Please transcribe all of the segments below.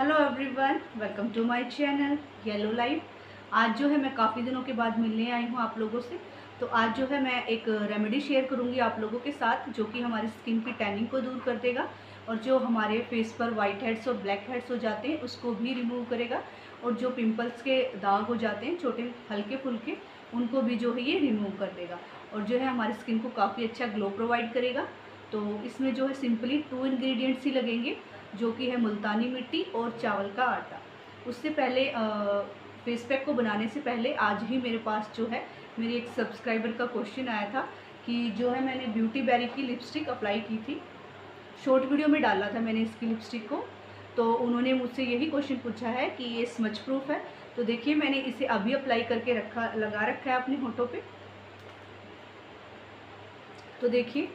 Hello everyone welcome to my channel yellow life आज जो है मैं काफ़ी दिनों के बाद मिलने आई हूँ आप लोगों से। तो आज जो है मैं एक रेमेडी शेयर करूँगी आप लोगों के साथ, जो कि हमारी स्किन की टैनिंग को दूर कर देगा और जो हमारे फेस पर वाइट हेड्स और ब्लैक हेड्स हो जाते हैं, उसको भी रिमूव करेगा और जो पिम्पल्स के दाग हो जाते हैं, छोटे, हल्के फुल्के, उनको भी जो है ये रिमूव कर देगा और जो है हमारी स्किन को काफ़ी अच्छा ग्लो प्रोवाइड करेगा। तो इसमें जो है सिंपली टू इंग्रेडिएंट्स ही लगेंगे, जो कि है मुल्तानी मिट्टी और चावल का आटा। उससे पहले फेस पैक को बनाने से पहले आज ही मेरे पास जो है, मेरी एक सब्सक्राइबर का क्वेश्चन आया था कि जो है मैंने ब्यूटी बैरी की लिपस्टिक अप्लाई की थी। शॉर्ट वीडियो में डाला था मैंने इसकी लिपस्टिक को। तो उन्होंने मुझसे यही क्वेश्चन पूछा है कि ये स्मच प्रूफ है। तो देखिए, मैंने इसे अभी अप्लाई करके रखा, लगा रखा है अपने होठों पे। तो देखिए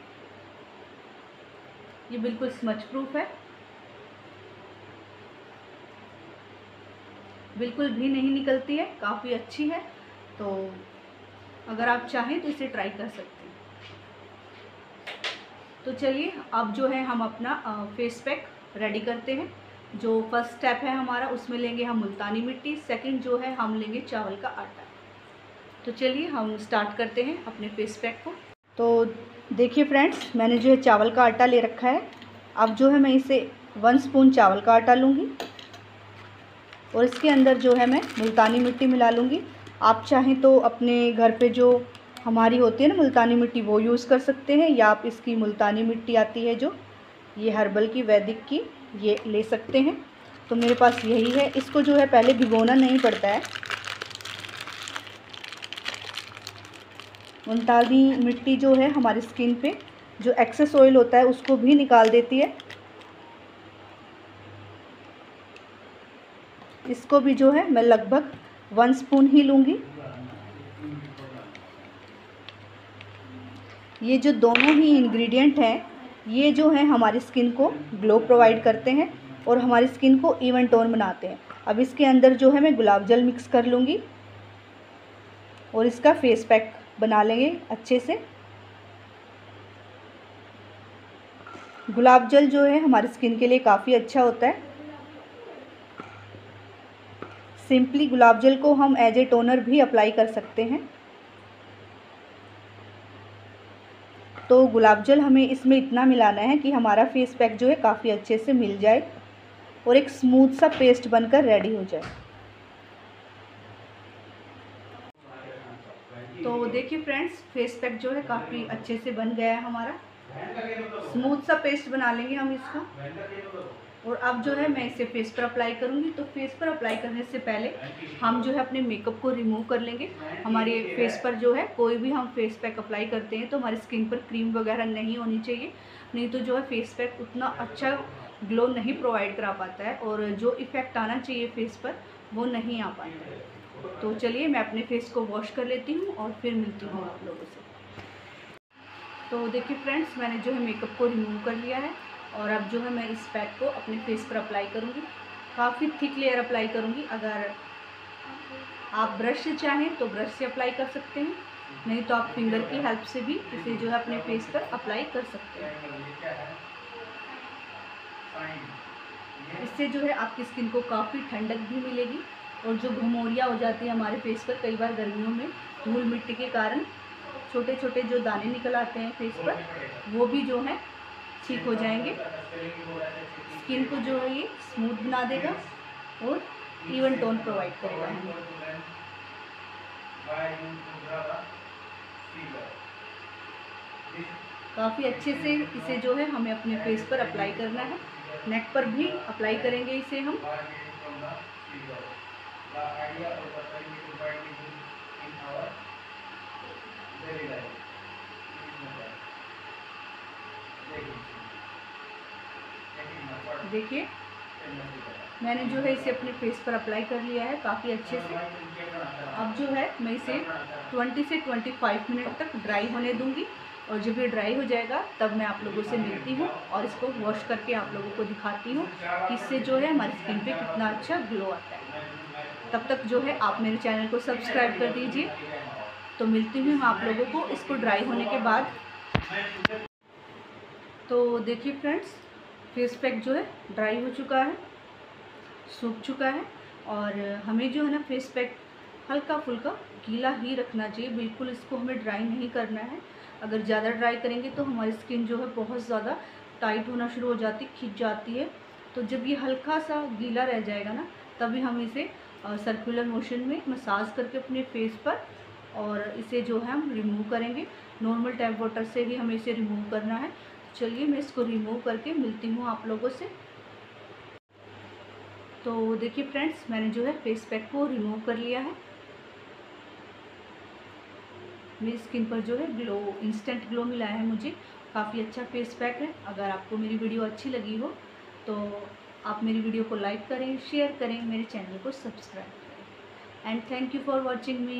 ये बिल्कुल स्मच प्रूफ है। बिल्कुल भी नहीं निकलती है, काफ़ी अच्छी है तो अगर आप चाहें तो इसे ट्राई कर सकते हैं। तो चलिए, अब जो है हम अपना फेस पैक रेडी करते हैं। जो फ़र्स्ट स्टेप है हमारा, उसमें लेंगे हम मुल्तानी मिट्टी सेकंड जो है हम लेंगे चावल का आटा। तो चलिए, हम स्टार्ट करते हैं अपने फेस पैक को। तो देखिए फ्रेंड्स मैंने जो है चावल का आटा ले रखा है, अब जो है मैं इसे वन स्पून चावल का आटा लूँगी और इसके अंदर जो है मैं मुल्तानी मिट्टी मिला लूँगी। आप चाहें तो अपने घर पे जो हमारी होती है ना मुल्तानी मिट्टी, वो यूज़ कर सकते हैं या आप इसकी मुल्तानी मिट्टी आती है जो ये हर्बल की, वैदिक की, ये ले सकते हैं। तो मेरे पास यही है। इसको जो है पहले भिगोना नहीं पड़ता है। मुल्तानी मिट्टी जो है हमारी स्किन पे, जो एक्सेस ऑयल होता है, उसको भी निकाल देती है। इसको भी जो है मैं लगभग वन स्पून ही लूँगी। ये जो दोनों ही इंग्रेडिएंट हैं, ये जो है हमारी स्किन को ग्लो प्रोवाइड करते हैं और हमारी स्किन को इवन टोन बनाते हैं। अब इसके अंदर जो है मैं गुलाब जल मिक्स कर लूँगी और इसका फेस पैक बना लेंगे अच्छे से। गुलाब जल जो है हमारी स्किन के लिए काफ़ी अच्छा होता है। सिंपली गुलाब जल को हम एज ए टोनर भी अप्लाई कर सकते हैं। तो गुलाब जल हमें इसमें इतना मिलाना है कि हमारा फेस पैक जो है काफ़ी अच्छे से मिल जाए और एक स्मूथ सा पेस्ट बनकर रेडी हो जाए। तो देखिए फ्रेंड्स फेस पैक जो है काफ़ी अच्छे से बन गया है हमारा। स्मूथ सा पेस्ट बना लेंगे हम इसका। और अब जो है मैं इसे फेस पर अप्लाई करूँगी। तो फेस पर अप्लाई करने से पहले हम जो है अपने मेकअप को रिमूव कर लेंगे। हमारे फेस पर जो है कोई भी हम फेस पैक अप्लाई करते हैं तो हमारी स्किन पर क्रीम वगैरह नहीं होनी चाहिए। नहीं तो जो है फेस पैक उतना अच्छा ग्लो नहीं प्रोवाइड करा पाता है। और जो इफ़ेक्ट आना चाहिए फेस पर, वो नहीं आ पाता है। तो चलिए मैं अपने फेस को वॉश कर लेती हूँ और फिर मिलती हूँ आप लोगों से। तो देखिए फ्रेंड्स मैंने जो है मेकअप को रिमूव कर लिया है और अब जो है मैं इस पैक को अपने फेस पर अप्लाई करूँगी। काफ़ी थिक लेयर अप्लाई करूँगी। अगर आप ब्रश से चाहें तो ब्रश से अप्लाई कर सकते हैं। नहीं तो आप फिंगर की हेल्प से भी इसे जो है अपने फेस पर अप्लाई कर सकते हैं। इससे जो है आपकी स्किन को काफ़ी ठंडक भी मिलेगी। और जो घुमोरियाँ हो जाती है हमारे फेस पर कई बार गर्मियों में, धूल मिट्टी के कारण छोटे छोटे जो दाने निकल आते हैं फेस पर, वो भी जो है, ठीक हो जाएँगे। स्किन को जो है ये स्मूथ बना देगा और इवन टोन प्रोवाइड करेगा। हमें काफ़ी अच्छे से इसे जो है हमें अपने फेस पर अप्लाई करना है। नेक पर भी अप्लाई करेंगे इसे हम। देखिए मैंने जो है इसे अपने फेस पर अप्लाई कर लिया है काफ़ी अच्छे से। अब जो है मैं इसे 20 से 25 मिनट तक ड्राई होने दूँगी। और जब ये ड्राई हो जाएगा तब मैं आप लोगों से मिलती हूँ और इसको वॉश करके आप लोगों को दिखाती हूँ कि इससे जो है हमारी स्किन पे कितना अच्छा ग्लो आता है। तब तक जो है आप मेरे चैनल को सब्सक्राइब कर दीजिए। तो मिलती हूँ आप लोगों को इसको ड्राई होने के बाद। तो देखिए फ्रेंड्स फेस पैक जो है ड्राई हो चुका है, सूख चुका है और हमें जो है ना फेस पैक हल्का फुल्का गीला ही रखना चाहिए। बिल्कुल इसको हमें ड्राई नहीं करना है। अगर ज़्यादा ड्राई करेंगे तो हमारी स्किन जो है बहुत ज़्यादा टाइट होना शुरू हो जाती, खिंच जाती है। तो जब ये हल्का सा गीला रह जाएगा ना, तभी हम इसे सर्कुलर मोशन में मसाज करके अपने फेस पर और इसे जो है हम रिमूव करेंगे। नॉर्मल टैप वाटर से ही हमें इसे रिमूव करना है। चलिए मैं इसको रिमूव करके मिलती हूँ आप लोगों से। तो देखिए फ्रेंड्स मैंने जो है फेस पैक को रिमूव कर लिया है। मेरी स्किन पर जो है ग्लो इंस्टेंट ग्लो मिला है मुझे। काफ़ी अच्छा फेस पैक है। अगर आपको मेरी वीडियो अच्छी लगी हो तो आप मेरी वीडियो को लाइक करें शेयर करें, मेरे चैनल को सब्सक्राइब करें। And thank you for watching me